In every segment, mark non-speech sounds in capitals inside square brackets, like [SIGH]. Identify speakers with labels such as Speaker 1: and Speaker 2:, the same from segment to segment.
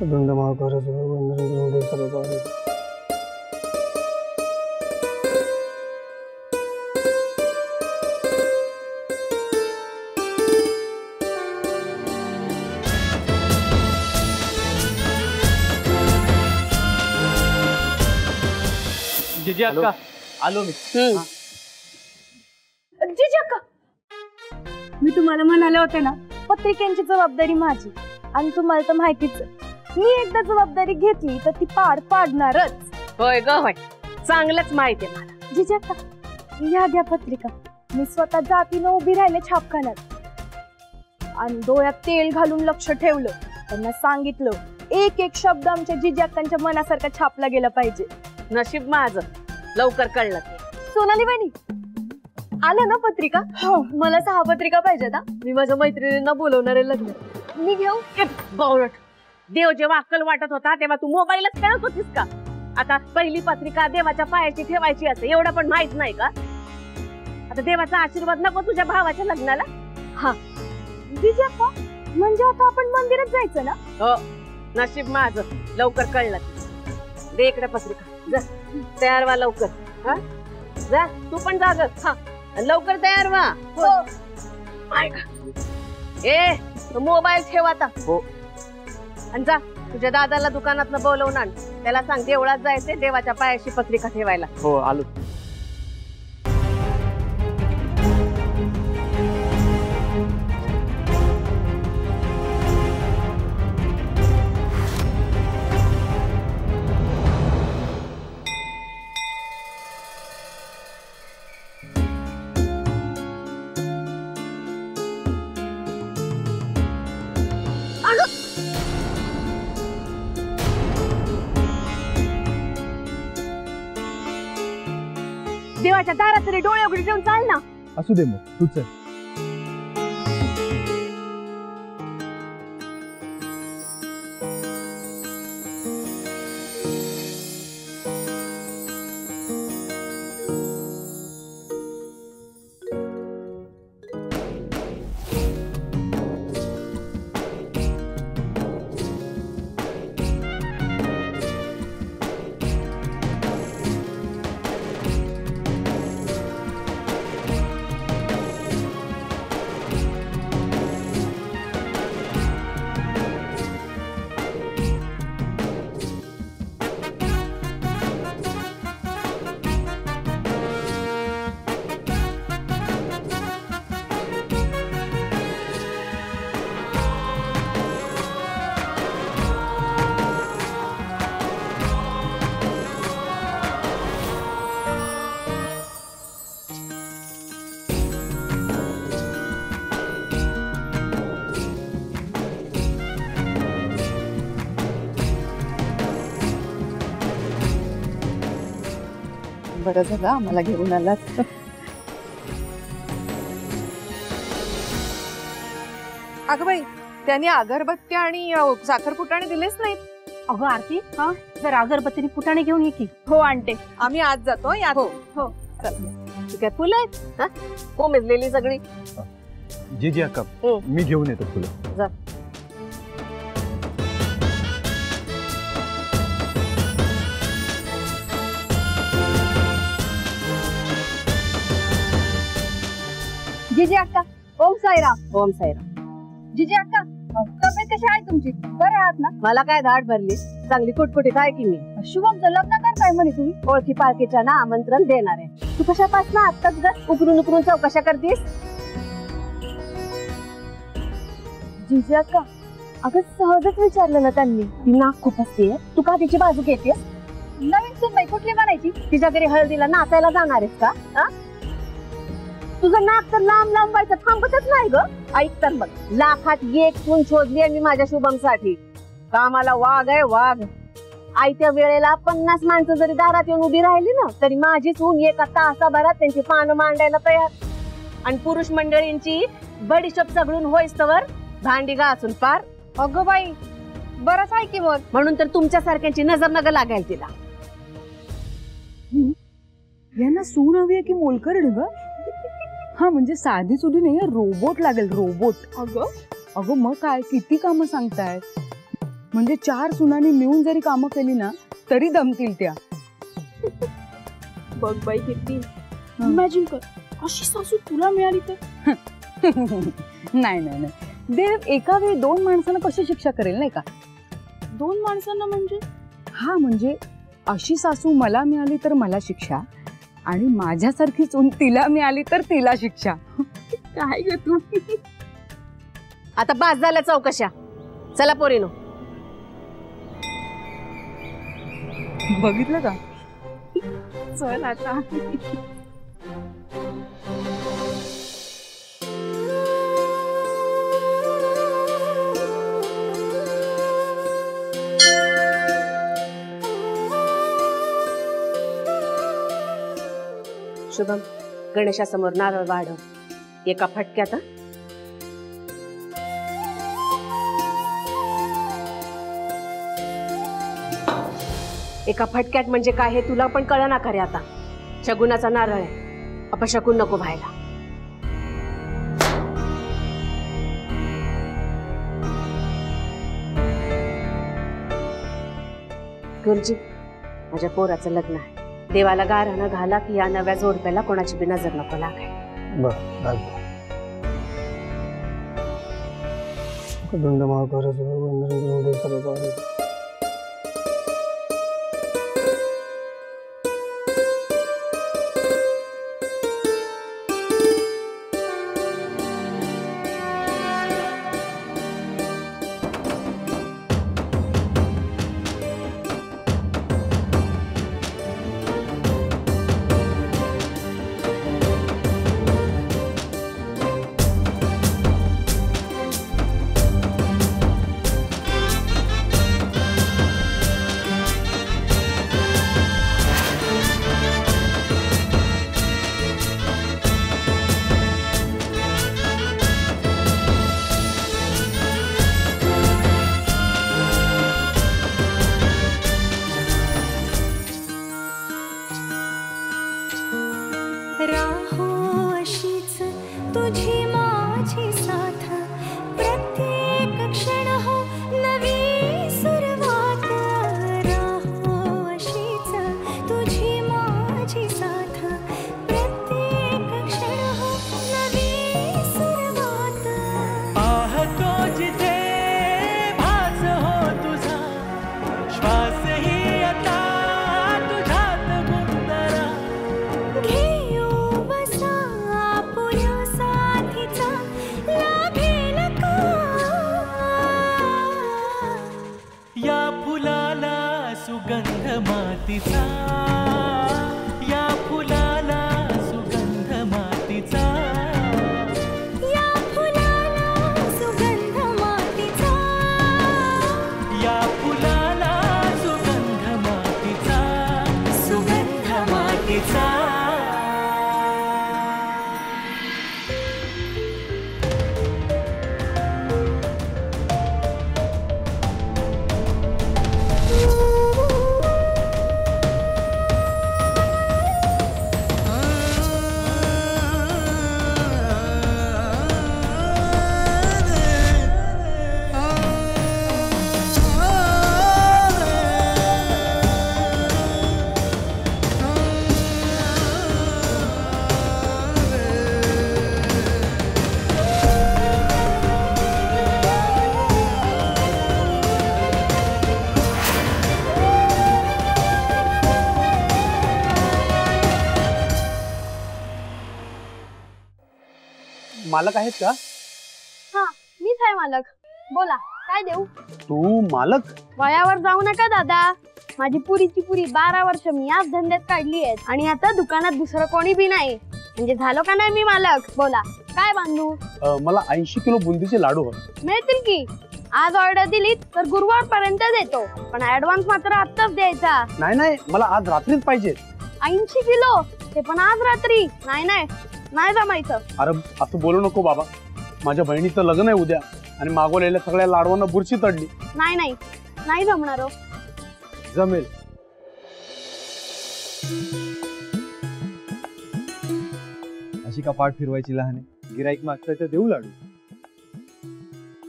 Speaker 1: दंड महाकारास वंदन करून देव सर्व पावले.
Speaker 2: जिजी अक्का आलो मी
Speaker 3: जिजाका मी तुम्हाला म्हणाले होते ना पत्रिकांची जबाबदारी माझी आणि तुम्हाला तर माहितीच आहे. मी एकदा जबाबदारी घेतली तर ती पार पाडणारच.
Speaker 4: होय ग होय. चांगलंच माहिती आहे मला.
Speaker 3: जिजाका ह्या घ्या पत्रिका. मी स्वतः जातीनं उभी राहिले छापखान्यात. आणि डोळ्यात तेल घालून लक्ष ठेवलं. त्यांना सांगितलं एक एक शब्द आमच्या जिजाकांच्या मनासारखा छापला गेला पाहिजे.
Speaker 4: नशीब माझं. लवकर कळलं
Speaker 3: सोनाली बहिणी आल्या ना पत्रिका? हो. मला सहा पत्रिका पाहिजेत हा. मी माझ्या मैत्रिणींना बोलवणार आहे लग्न मी घेऊ?
Speaker 4: बावळट. देव जेव्हा अक्कल वाटत होता तेव्हा तू मोबाईलच खेळत होतीस का? आता पहिली पत्रिका देवाच्या पायाची ठेवायची असते एवढं पण माहीत नाही का? आता देवाचा आशीर्वाद नको तुझ्या भावाच्या लग्नाला?
Speaker 3: जिजाका म्हणजे आता आपण मंदिरात जायचं ना?
Speaker 4: हो नशीब माझं लवकर कळलं. ते. दे इकडे पत्रिका जा तयार व्हा लवकर हा? जा तू पण जा ग हा. आणि लवकर तयार व्हा.
Speaker 3: हो.
Speaker 4: ऐक. ए मोबाईल ठेव आता.
Speaker 2: हो.
Speaker 4: आणि जा तुझ्या दादाला दुकानात बोलवून आण. त्याला सांग देवळात जायचंय देवाच्या पायाशी पत्रिका ठेवायला.
Speaker 2: हो आलो.
Speaker 3: देवाच्या दारात तरी डोळे उघडे ठेवून चाल ना.
Speaker 2: असू दे मग तू चल.
Speaker 5: बरं झालं आम्हाला घेऊन आलात. अगं बाई त्यांनी अगरबत्ती आणि अ, साखरपुटाणे दिलेच नाहीत.
Speaker 3: अगं आरती हा? जरा अगरबत्तीने फुटाणे घेऊन ये की. हो आणते.
Speaker 5: आम्ही आज जातो या
Speaker 4: हो हो. चल. ठीक आहे फुलं आहेत हा? कोमेजलेली सगळी.
Speaker 2: जी जी अक्का
Speaker 4: हो.
Speaker 2: मी घेऊन येतो तुला
Speaker 4: जा.
Speaker 3: जिजी अक्का ओम साईराम.
Speaker 4: ओम साईराम.
Speaker 3: जिजी अक्का तब्येत कशी आहे तुमची? बरे आहात ना?
Speaker 4: मला काय धाड भरली? चांगली कुटकुटीत आहे की मी?
Speaker 3: शुभमचं लग्न करताय म्हणे तुम्ही?
Speaker 4: ओळखी पाळखीच्या ना आमंत्रण देणार. आहे तू कशापासून आत्ताच ग उकरून उकरून चौकशा करतीस?
Speaker 3: जिजी अक्का अगं सहजच विचारलं ना त्यांनी.
Speaker 4: ती नाक खूप असते. तू का तिची बाजू घेतेस?
Speaker 3: नवीन सुनबाई कुठली म्हणायची?
Speaker 4: तिच्या घरी हळदीला नाचायला जाणार आहेस का? हा? तुझं नाक तर लांब लांब व्हायचं थांबतच नाही ग. ऐक तर बघ लाखात एक सून शोधली मी माझ्या शुभमसाठी. कामाला वाघ आहे वाघ. आयत्या वेळेला पन्नास माणसं जरी दारात येऊन उभी राहिली ना तरी माझी सून एका तासाभरात त्यांची पानं मांडायला तयार. आणि पुरुष मंडळींची बडीशोप सगळून होईस्तवर भांडी घासून पार.
Speaker 3: अगं बाई बरंच आहे की मग.
Speaker 4: म्हणून तर तुमच्या सारख्यांची नजर नग लागायला तिला.
Speaker 5: यांना सून हवी आहे की मोलकरड ग? हा म्हणजे साधी सुधी नाही रोबोट लागेल रोबोट
Speaker 3: अगं?
Speaker 5: अगं मग काय? किती कामं सांगतायत
Speaker 6: म्हणजे चार सुनांनी मिळून जरी कामं केली ना तरी दमतील त्या.
Speaker 7: बघ बाई किती. इमॅजिन कर अशी सासू तुला मिळाली तर? [LAUGHS]
Speaker 6: नाही नाही नाही. देव एका वेळी दोन माणसांना कशी शिक्षा करेल नाही का?
Speaker 7: दोन माणसांना म्हणजे?
Speaker 6: हा म्हणजे अशी सासू मला मिळाली तर मला शिक्षा आणि माझ्यासारखी चून तिला मिळाली तर तिला शिक्षा. काय ग तू?
Speaker 4: आता बास झाल्या चौकशा. चला पोरीनो.
Speaker 6: बघितलं का?
Speaker 7: चल आता.
Speaker 4: शुभम. गणेशासमोर नारळ वाढव. एका फटक्यात एका फटक्यात म्हणजे काय हे तुला पण कळ ना खरे आता. शगुनाचा नारळ आहे. अपशकून नको व्हायला. गुरुजी माझ्या पोराचं लग्न आहे. देवाला गारानं घाला की या नव्या जोडप्याला कोणाची बी नजर नको लागाय
Speaker 1: बरं घालतो महाकाराचं
Speaker 2: मालक आहेत का?
Speaker 7: हा मीच आहे मालक. बोला काय देऊ?
Speaker 2: तू मालक?
Speaker 7: वयावर जाऊ नका दादा. माझी पुरीची पुरी बारा वर्ष मी याच धंद्यात काढली आहेत. आणि आता दुकानात दुसरं कोणी बी नाही. म्हणजे झालो का नाही मी मालक? बोला काय बांधू?
Speaker 2: अं, मला ऐंशी किलो बुंदीचे लाडू हवे.
Speaker 7: मिळतील की? आज ऑर्डर दिली तर गुरुवार पर्यंत देतो. पण ऍडव्हान्स मात्र आत्ताच द्यायचा.
Speaker 2: नाही नाही मला आज रात्रीच पाहिजे.
Speaker 7: ऐंशी किलो? ते पण आज रात्री. नाही नाही. नाही जमायचं.
Speaker 2: अरे असं बोलू नको बाबा. माझ्या बहिणीचं लग्न आहे उद्या आणि मागवलेल्या सगळ्या लाडवांना बुरशी चढली.
Speaker 7: नाही नाही. नाही जमणार हो.
Speaker 2: जमेल.
Speaker 8: अशी का पाठ फिरवायची लहान? गिराईक मागताय तर देऊ लाडू.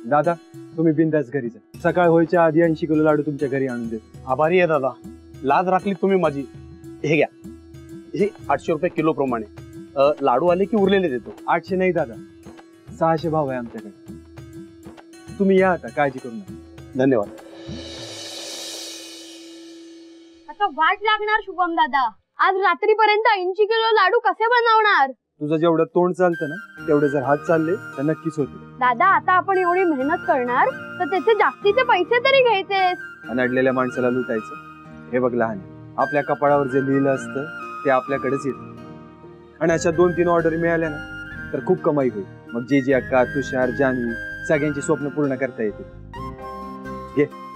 Speaker 8: दादा तुम्ही बिंदास घरी जा. सकाळ व्हायच्या आधी ऐंशी किलो लाडू तुमच्या घरी आणून देतो.
Speaker 2: आभारी आहे दादा. लाज राखली तुम्ही माझी. हे घ्या. हे आठशे रुपये किलो प्रमाणे. अ, लाडू आले की उरलेले देतो.
Speaker 8: आठशे नाही दादा. सहाशे भाव आहे आमच्याकडे. तुम्ही या आता काळजी करू नका.
Speaker 2: धन्यवाद.
Speaker 7: आता वाट लागणार शुभम दादा. आज रात्रीपर्यंत ऐंशी किलो लाडू कसे बनवणार?
Speaker 8: तुझं जेवढं तोंड चालतं ना तेवढे जर हात चालले तर नक्कीच होते
Speaker 7: दादा आता आपण एवढी मेहनत करणार तर त्याचे जास्तीचे पैसे तरी घ्यायचे
Speaker 8: अनडलेल्या माणसाला लुटायचं. हे बघ लहान आपल्या कपाळावर जे लिहिलं असतं ते आपल्याकडेच येतं. आणि अशा दोन तीन ऑर्डर मिळाल्या ना तर खूप कमाई होईल. मग जे जे अक्का तुषार जान्हवी सगळ्यांची स्वप्न पूर्ण करता येतील. घे.